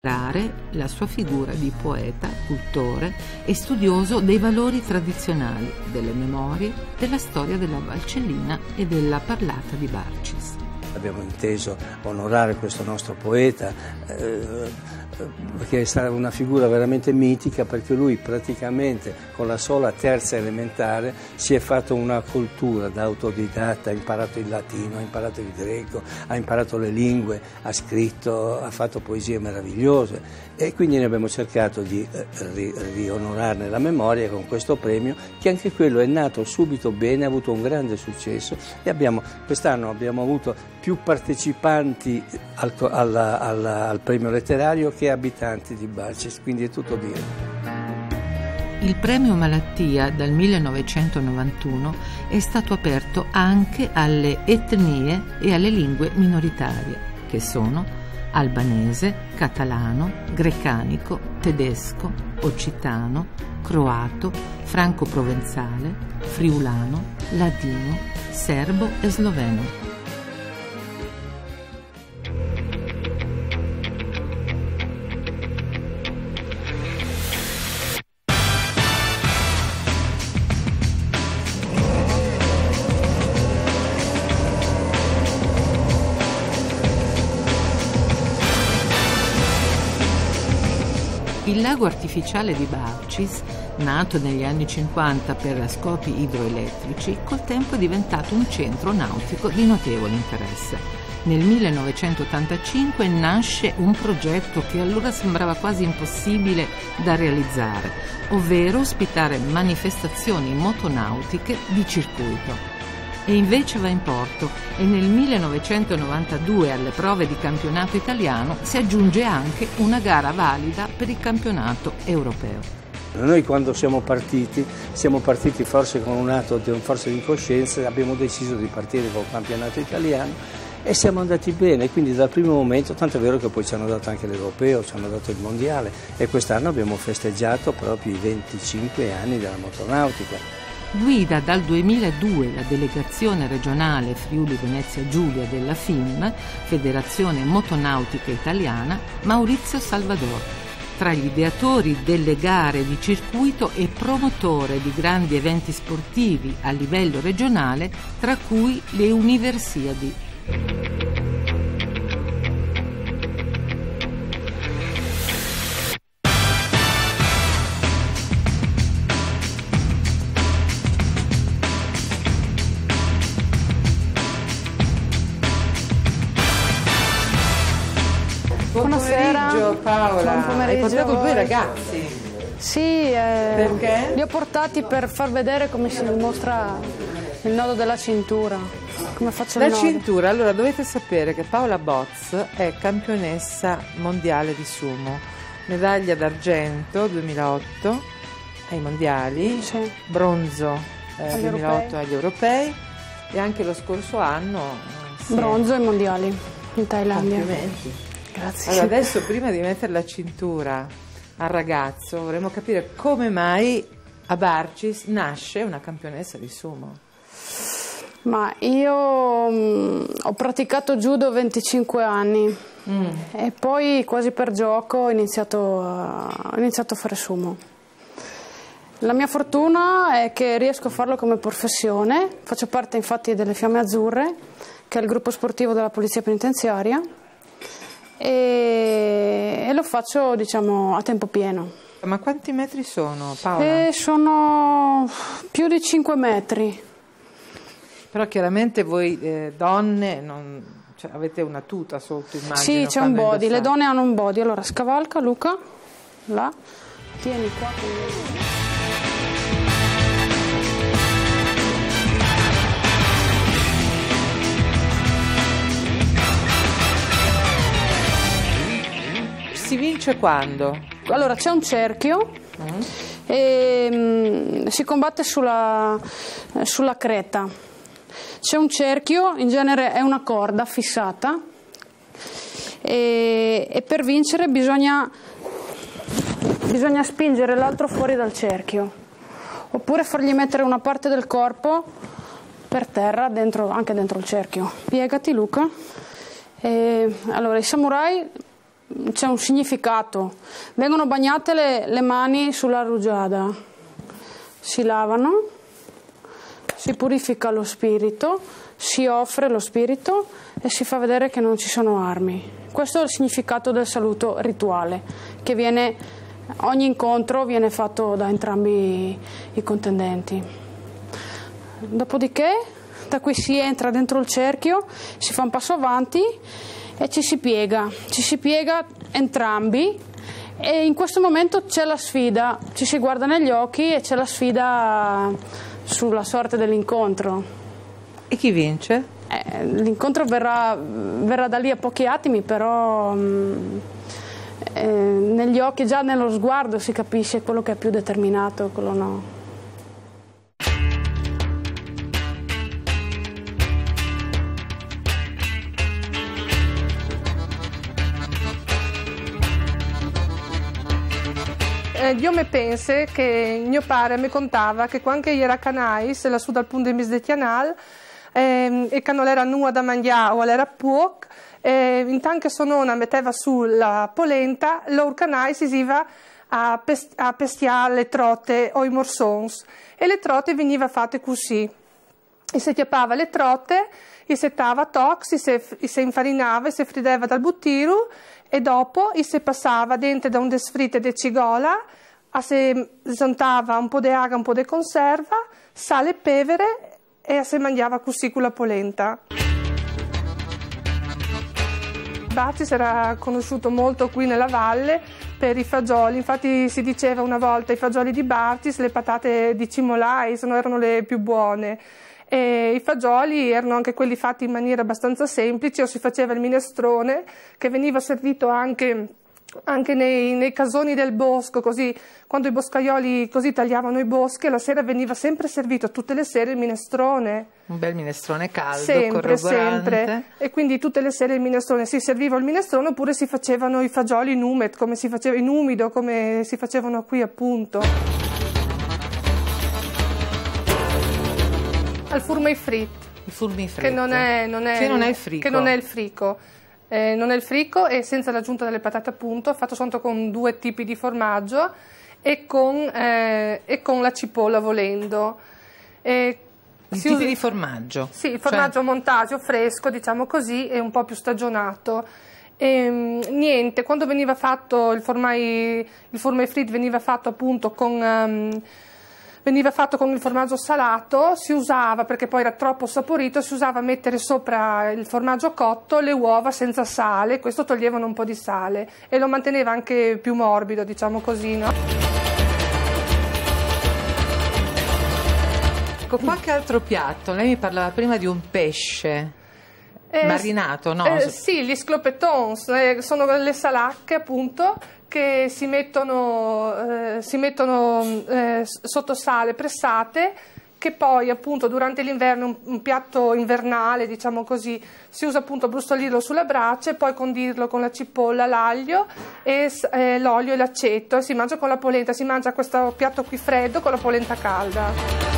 la sua figura di poeta, cultore e studioso dei valori tradizionali, delle memorie, della storia della Valcellina e della parlata di Barcis. Abbiamo inteso onorare questo nostro poeta eh, perché è stata una figura veramente mitica perché lui praticamente con la sola terza elementare si è fatto una cultura da autodidatta, ha imparato il latino, ha imparato il greco, ha imparato le lingue, ha scritto, ha fatto poesie meravigliose. E quindi noi abbiamo cercato di eh, rionorarne la memoria con questo premio che anche quello è nato subito bene, ha avuto un grande successo e quest'anno abbiamo avuto più partecipanti al, alla, alla, al premio letterario che abitanti di Bacis, quindi è tutto dire. Il premio Malattia dal 1991 è stato aperto anche alle etnie e alle lingue minoritarie, che sono albanese, catalano, grecanico, tedesco, occitano, croato, franco-provenzale, friulano, ladino, serbo e sloveno. Il lago artificiale di Barcis, nato negli anni 50 per scopi idroelettrici, col tempo è diventato un centro nautico di notevole interesse. Nel 1985 nasce un progetto che allora sembrava quasi impossibile da realizzare, ovvero ospitare manifestazioni motonautiche di circuito e invece va in porto e nel 1992 alle prove di campionato italiano si aggiunge anche una gara valida per il campionato europeo. Noi quando siamo partiti, siamo partiti forse con un atto di, forse di incoscienza, abbiamo deciso di partire col campionato italiano e siamo andati bene, quindi dal primo momento, tanto è vero che poi ci hanno dato anche l'europeo, ci hanno dato il mondiale e quest'anno abbiamo festeggiato proprio i 25 anni della motonautica. Guida dal 2002 la delegazione regionale Friuli Venezia Giulia della FIM, Federazione Motonautica Italiana, Maurizio Salvador. Tra gli ideatori delle gare di circuito e promotore di grandi eventi sportivi a livello regionale, tra cui le Universiadi. Buonasera. Paola. Buon pomeriggio. Hai portato due ragazzi. Sì, eh, Perché? li ho portati per far vedere come si mostra il nodo della cintura. Come faccio La cintura, allora dovete sapere che Paola Boz è campionessa mondiale di sumo, medaglia d'argento 2008 ai mondiali, sì. bronzo eh, agli 2008 europei. agli europei e anche lo scorso anno eh, bronzo ai mondiali in Thailandia. Complimenti. Grazie. Allora, adesso prima di mettere la cintura al ragazzo vorremmo capire come mai a Barcis nasce una campionessa di sumo. Ma io mh, mm, ho praticato judo 25 anni mm. e poi quasi per gioco ho iniziato, a, ho iniziato a fare sumo. La mia fortuna è che riesco a farlo come professione, faccio parte infatti delle Fiamme Azzurre, che è il gruppo sportivo della Polizia Penitenziaria e, e lo faccio diciamo a tempo pieno. Ma quanti metri sono Paola? Eh, sono più di 5 metri. Però chiaramente voi eh, donne non, cioè, avete una tuta sotto, immagino. Sì, c'è un body, indossate. le donne hanno un body. Allora scavalca Luca, là, tieni qua vince quando? Allora c'è un cerchio mm. e um, si combatte sulla, sulla creta. C'è un cerchio, in genere è una corda fissata e, e per vincere bisogna, bisogna spingere l'altro fuori dal cerchio oppure fargli mettere una parte del corpo per terra, dentro, anche dentro il cerchio. Piegati Luca. E, allora i samurai c'è un significato. Vengono bagnate le, le mani sulla rugiada, si lavano, si purifica lo spirito, si offre lo spirito e si fa vedere che non ci sono armi. Questo è il significato del saluto rituale, che viene, ogni incontro viene fatto da entrambi i contendenti. Dopodiché da qui si entra dentro il cerchio, si fa un passo avanti e ci si piega, ci si piega entrambi e in questo momento c'è la sfida, ci si guarda negli occhi e c'è la sfida sulla sorte dell'incontro. E chi vince? Eh, l'incontro verrà, verrà, da lì a pochi attimi, però mh, mm, eh, negli occhi, già nello sguardo si capisce quello che è più determinato e quello no. Eh, io mi penso che mio padre mi contava che quando era canais, lassù dal punto di vista del canale, eh, e che non era nuova da mangiare o era poco, eh, intanto che sua nonna metteva sulla polenta, loro canais si iva a, pest- a pestiare le trotte o i morsons e le trotte venivano fatte così. E si chiappava le trotte, si settava tox, e si infarinava, si frideva dal buttiru e dopo si passava dentro da un desfrite di cigola, si zontava un po' di aga, un po' di conserva, sale e pevere e si mangiava così con la polenta. Batis era conosciuto molto qui nella valle per i fagioli, infatti si diceva una volta i fagioli di Bartis, le patate di Cimolai erano le più buone. E I fagioli erano anche quelli fatti in maniera abbastanza semplice, o si faceva il minestrone che veniva servito anche anche nei, nei, casoni del bosco, così, quando i boscaioli così tagliavano i boschi, la sera veniva sempre servito tutte le sere il minestrone. Un bel minestrone caldo, sempre, sempre. E quindi tutte le sere il minestrone, si serviva il minestrone oppure si facevano i fagioli in umed, come si faceva in umido, come si facevano qui appunto. Al furmei frit. Il furmei frit. Che non è, non è, che non è il frico. Che non è il frico. Eh, non è il frico e senza l'aggiunta delle patate appunto, fatto soltanto con due tipi di formaggio e con, eh, e con la cipolla volendo. E il tipo usa... di formaggio? Sì, il formaggio cioè... montaggio fresco, diciamo così, e un po' più stagionato. E, um, niente, quando veniva fatto il formai, il formai frit veniva fatto appunto con... Um, veniva fatto con il formaggio salato, si usava, perché poi era troppo saporito, si usava mettere sopra il formaggio cotto le uova senza sale, questo toglievano un po' di sale e lo manteneva anche più morbido, diciamo così, no? Con qualche altro piatto, lei mi parlava prima di un pesce. Eh, marinato, no? Eh, sì, gli sclopetons, eh, sono le salacche appunto che si mettono, eh, si mettono eh, sotto sale pressate che poi appunto durante l'inverno un, un, piatto invernale diciamo così si usa appunto brustolirlo sulla brace poi condirlo con la cipolla, l'aglio e eh, l'olio e l'aceto e si mangia con la polenta si mangia questo piatto qui freddo con la polenta calda